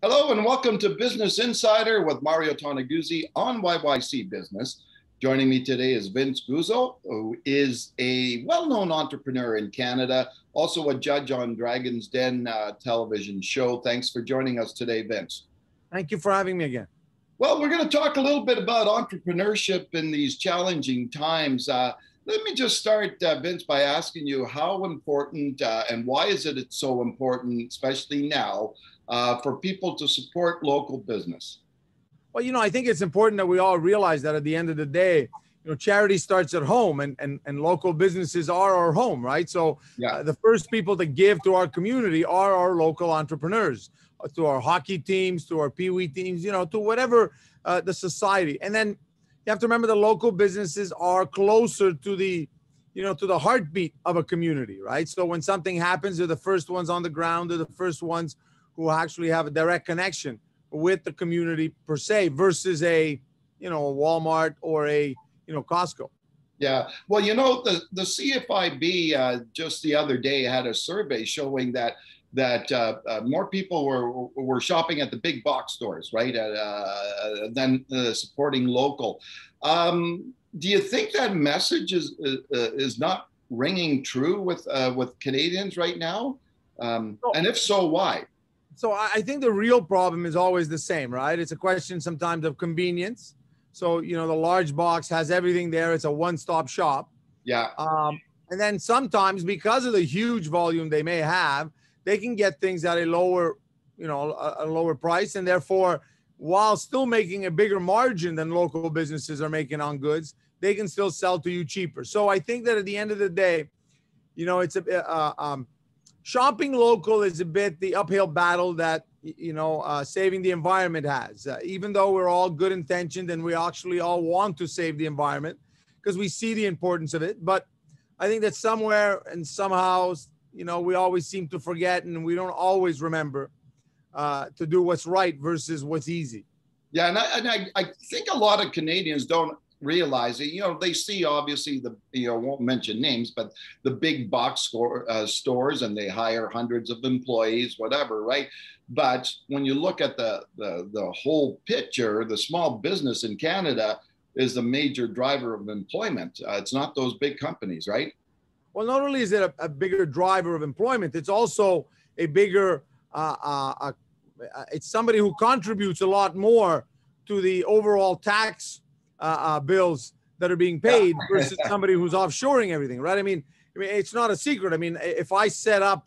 Hello and welcome to Business Insider with Mario Toneguzzi on YYC Business. Joining me today is Vince Guzzo, who is a well-known entrepreneur in Canada, also a judge on Dragon's Den uh, television show. Thanks for joining us today, Vince. Thank you for having me again. Well, we're going to talk a little bit about entrepreneurship in these challenging times. Uh, let me just start, uh, Vince, by asking you how important uh, and why is it it's so important, especially now, uh, for people to support local business? Well, you know, I think it's important that we all realize that at the end of the day, you know, charity starts at home and, and, and local businesses are our home, right? So yeah. Uh, the first people to give to our community are our local entrepreneurs, uh, to our hockey teams, to our Pee Wee teams, you know, to whatever uh, the society. And then you have to remember the local businesses are closer to the, you know, to the heartbeat of a community, right? So when something happens, they're the first ones on the ground, they're the first ones who actually have a direct connection with the community per se versus a you know a Walmart or a you know Costco. Yeah, well, you know the the CFIB uh, just the other day had a survey showing that that uh, uh, more people were were shopping at the big box stores, right, uh, than uh, supporting local. Um, do you think that message is uh, is not ringing true with with Canadians right now? Um, and if so, why? So I think the real problem is always the same, right? It's a question sometimes of convenience. So you know, the large box has everything there. It's a one-stop shop. Yeah. Um, and then sometimes because of the huge volume they may have, they can get things at a lower, you know, a, a lower price, and therefore, while still making a bigger margin than local businesses are making on goods, they can still sell to you cheaper. So I think that at the end of the day, you know, it's a uh, um, shopping local is a bit the uphill battle that you know uh, saving the environment has. Uh, even though we're all good intentioned and we actually all want to save the environment because we see the importance of it, but I think that somewhere and somehow you know we always seem to forget and we don't always remember uh, to do what's right versus what's easy. Yeah, and I, and I, I think a lot of Canadians don't realize it. You know, they see obviously the you know won't mention names, but the big box uh, stores, and they hire hundreds of employees, whatever, right? But when you look at the the the whole picture, the small business in Canada is the major driver of employment. Uh, it's not those big companies, right? Well, not only is it a, a bigger driver of employment, it's also a bigger. Uh, uh, uh it's somebody who contributes a lot more to the overall tax uh, uh, bills that are being paid versus somebody who's offshoring everything, right? I mean, I mean, it's not a secret. I mean, if I set up,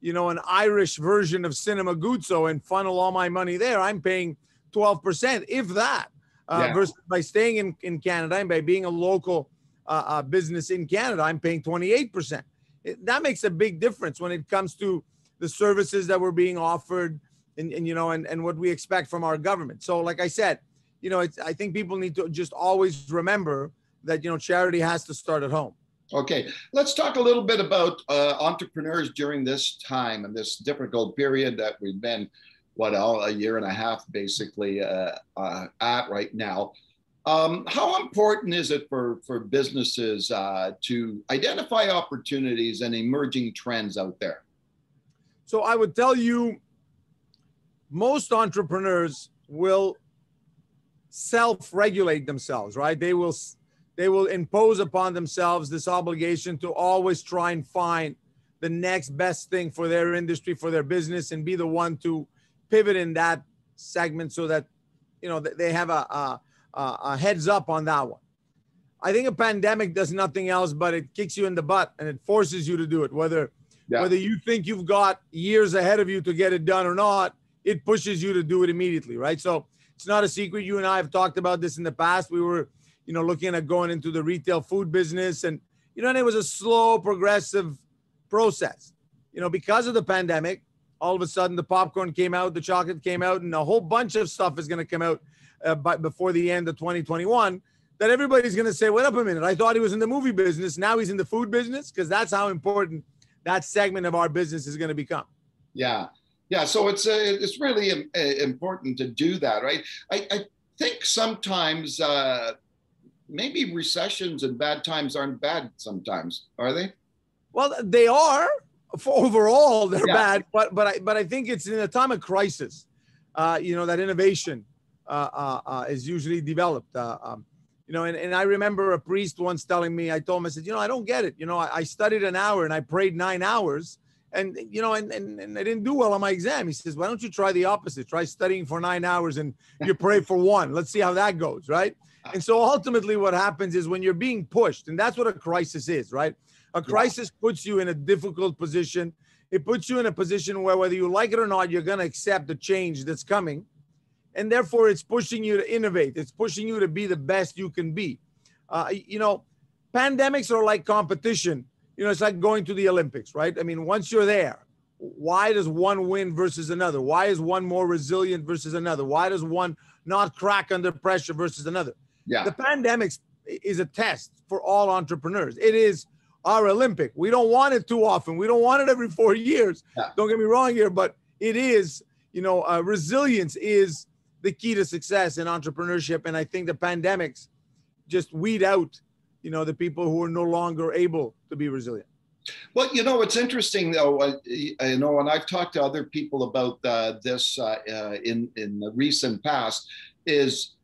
you know, an Irish version of Cinema Guzzo and funnel all my money there, I'm paying 12%, if that, uh, yeah. versus by staying in, in Canada and by being a local uh, uh, business in Canada, I'm paying 28%. It, that makes a big difference when it comes to the services that were being offered and, and you know, and, and what we expect from our government. So, like I said, you know, I think people need to just always remember that, you know, charity has to start at home. Okay, let's talk a little bit about uh, entrepreneurs during this time and this difficult period that we've been, what, a year and a half basically uh, uh, at right now. Um, how important is it for, for businesses uh, to identify opportunities and emerging trends out there? So I would tell you, most entrepreneurs will self-regulate themselves, right? They will they will impose upon themselves this obligation to always try and find the next best thing for their industry, for their business, and be the one to pivot in that segment so that you know they have a, a, Uh, a heads up on that one. I think a pandemic does nothing else but it kicks you in the butt and it forces you to do it. Whether yeah. whether you think you've got years ahead of you to get it done or not, it pushes you to do it immediately, right? So it's not a secret. You and I have talked about this in the past. We were, you know, looking at going into the retail food business, and you know, and it was a slow, progressive process. You know, because of the pandemic, all of a sudden the popcorn came out, the chocolate came out, and a whole bunch of stuff is going to come out uh, by, before the end of 2021 that everybody's going to say, wait up a minute, I thought he was in the movie business. Now he's in the food business because that's how important that segment of our business is going to become. Yeah yeah so it's uh, it's really uh, important to do that right i, I think sometimes uh, maybe recessions and bad times aren't bad sometimes are they well they are for overall they're yeah. bad but but I, but I think it's in a time of crisis uh, you know, that innovation is usually developed. Uh, um, you know, and, and I remember a priest once telling me, I told him, I said, you know, I don't get it. You know, I, I studied an hour and I prayed nine hours and you know, and, and, and I didn't do well on my exam. He says, why don't you try the opposite? Try studying for nine hours and you pray for one. Let's see how that goes, right? And so ultimately, what happens is when you're being pushed, and that's what a crisis is, right? A crisis puts you in a difficult position. It puts you in a position where, whether you like it or not, you're going to accept the change that's coming. And therefore, it's pushing you to innovate, it's pushing you to be the best you can be. Uh, you know, pandemics are like competition you know, it's like going to the Olympics, right? I mean, once you're there, why does one win versus another? Why is one more resilient versus another? Why does one not crack under pressure versus another? Yeah. The pandemic is a test for all entrepreneurs. It is our Olympic. We don't want it too often. We don't want it every four years. Yeah. Don't get me wrong here, but it is, you know, uh, resilience is the key to success in entrepreneurship. And I think the pandemics just weed out you know the people who are no longer able to be resilient well you know it's interesting though uh, you know and i've talked to other people about uh, this uh, uh, in in the recent past is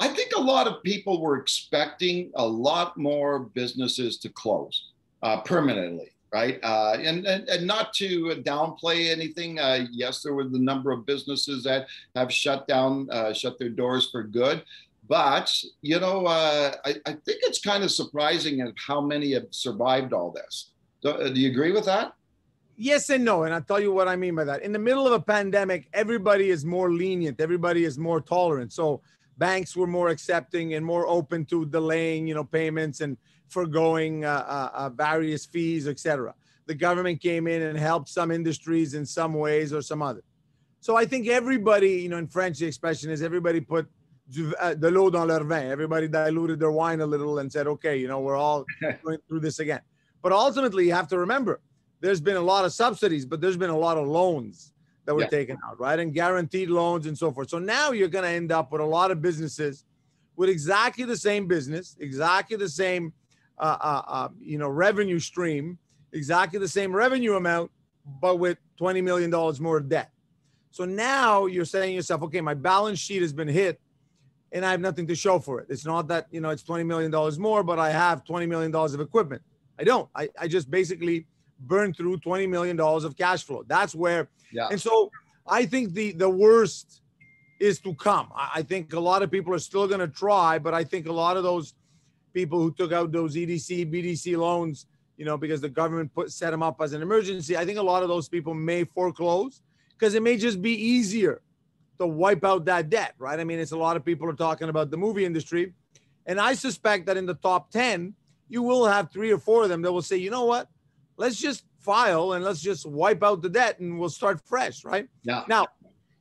i think a lot of people were expecting a lot more businesses to close uh, permanently right uh, and, and, and not to downplay anything yes there were a number of businesses that have shut down shut their doors for good but you know, uh, I, I, think it's kind of surprising at how many have survived all this. Do, uh, do you agree with that? Yes and no, and I'll tell you what I mean by that. In the middle of a pandemic, everybody is more lenient. Everybody is more tolerant. So banks were more accepting and more open to delaying, you know, payments and foregoing uh, uh, uh various fees, etc. The government came in and helped some industries in some ways or some other. So I think everybody, you know, in French, the expression is everybody put the de l'eau dans leur vin. Everybody diluted their wine a little and said, okay, you know, we're all going through this again. But ultimately, you have to remember there's been a lot of subsidies, but there's been a lot of loans that were yeah. taken out, right? And guaranteed loans and so forth. So now you're going to end up with a lot of businesses with exactly the same business, exactly the same, uh, uh, uh, you know, revenue stream, exactly the same revenue amount, but with $20 million more debt. So now you're saying to yourself, okay, my balance sheet has been hit and I have nothing to show for it. It's not that, you know, it's $20 million more, but I have $20 million of equipment. I don't. I, I just basically burn through $20 million of cash flow. That's where, yeah. and so I think the, the worst is to come. I, I think a lot of people are still going to try, but I think a lot of those people who took out those EDC, BDC loans, you know, because the government put set them up as an emergency, I think a lot of those people may foreclose because it may just be easier to wipe out that debt, right? I mean, it's a lot of people are talking about the movie industry. And I suspect that in the top 10, you will have three or four of them that will say, you know what? Let's just file and let's just wipe out the debt and we'll start fresh, right? Yeah. Now,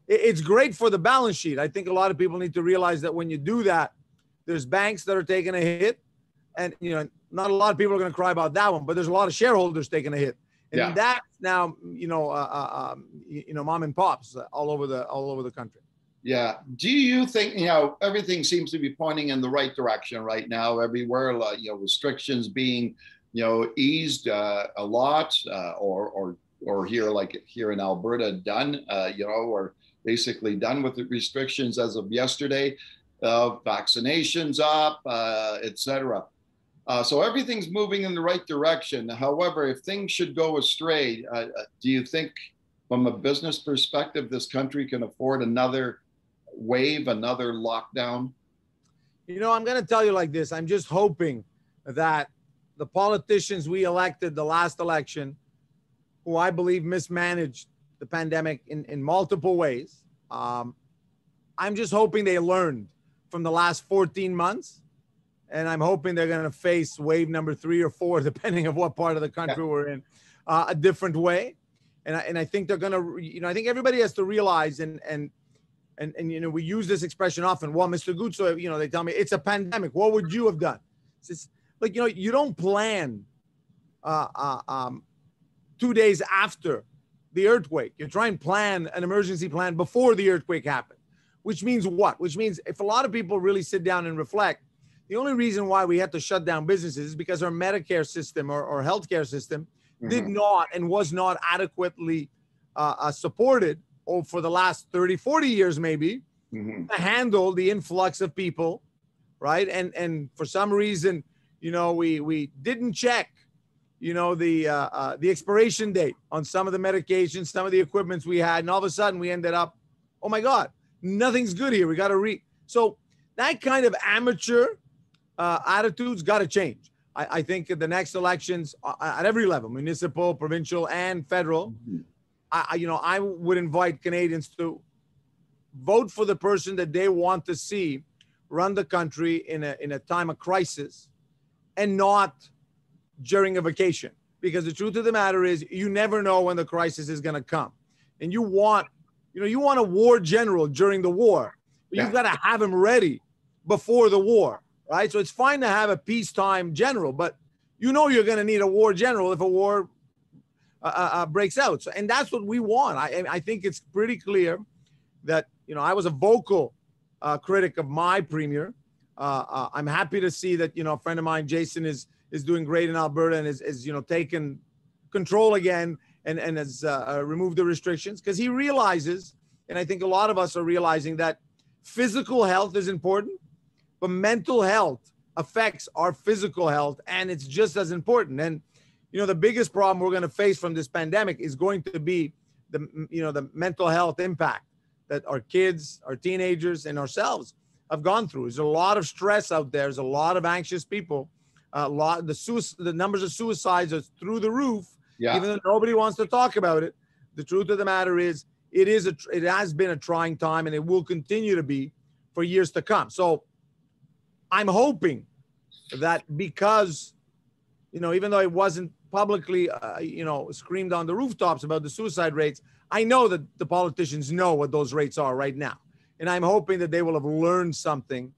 it's great for the balance sheet. I think a lot of people need to realize that when you do that, there's banks that are taking a hit. And, you know, not a lot of people are going to cry about that one, but there's a lot of shareholders taking a hit. And yeah. that's now, you know, uh, uh, um, you know, mom and pops all over the all over the country. Yeah. Do you think you know everything seems to be pointing in the right direction right now everywhere? Uh, you know, restrictions being you know eased uh, a lot, uh, or or or here like here in Alberta done. Uh, you know, or basically done with the restrictions as of yesterday. Vaccinations up, etc. Uh, so everything's moving in the right direction. However, if things should go astray, uh, uh, do you think, from a business perspective, this country can afford another wave, another lockdown? You know, I'm going to tell you like this. I'm just hoping that the politicians we elected the last election, who I believe mismanaged the pandemic in, in multiple ways, um, I'm just hoping they learned from the last 14 months and I'm hoping they're going to face wave number three or four, depending of what part of the country yeah. we're in, uh, a different way. And I, and I think they're going to, you know, I think everybody has to realize and and and and you know we use this expression often. Well, Mr. Guzzo, you know, they tell me it's a pandemic. What would you have done? It's like you know, you don't plan uh, uh, um, two days after the earthquake. You try and plan an emergency plan before the earthquake happened. Which means what? Which means if a lot of people really sit down and reflect the only reason why we had to shut down businesses is because our Medicare system or, or healthcare system mm-hmm. did not and was not adequately uh, uh, supported for the last 30, 40 years, maybe, Mhm. to handle the influx of people, right? And and for some reason, you know, we we didn't check, you know, the uh, uh, the expiration date on some of the medications, some of the equipments we had, and all of a sudden we ended up, oh my God, nothing's good here. We got to re. So that kind of amateur uh, attitudes got to change. I, I think at the next elections uh, at every level, municipal, provincial, and federal, I, I- you know, I would invite Canadians to vote for the person that they want to see run the country in a in a time of crisis, and not during a vacation. Because the truth of the matter is, you never know when the crisis is going to come, and you want, you know, you want a war general during the war. But Yeah. You've got to have him ready before the war, right? So it's fine to have a peacetime general, but you know you're going to need a war general if a war uh, uh, uh, breaks out. So, and that's what we want. I, I think it's pretty clear that you know I was a vocal uh, critic of my premier. Uh, uh, I'm happy to see that you know a friend of mine, Jason, is is doing great in Alberta and is, is you know taking control again and and has uh, uh, removed the restrictions because he realizes, and I think a lot of us are realizing that physical health is important, but mental health affects our physical health, and it's just as important. And you know the biggest problem we're going to face from this pandemic is going to be the you know the mental health impact that our kids, our teenagers, and ourselves have gone through. There's a lot of stress out there. There's a lot of anxious people. A lot the the numbers of suicides are through the roof. Yeah. Even though nobody wants to talk about it, the truth of the matter is it is a it has been a trying time, and it will continue to be for years to come. So I'm hoping that because you know, even though it wasn't publicly, uh, you know, screamed on the rooftops about the suicide rates, I know that the politicians know what those rates are right now. And I'm hoping that they will have learned something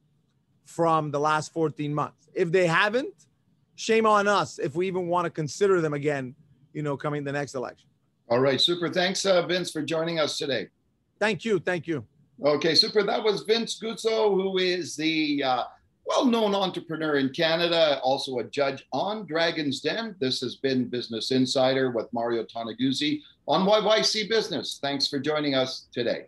from the last 14 months. If they haven't, shame on us if we even want to consider them again, you know, coming the next election. All right, super. Thanks, uh, Vince, for joining us today. Thank you. Thank you. Okay, super. That was Vince Guzzo, who is the uh, well known entrepreneur in Canada, also a judge on Dragon's Den. This has been Business Insider with Mario Toneguzzi on YYC Business. Thanks for joining us today.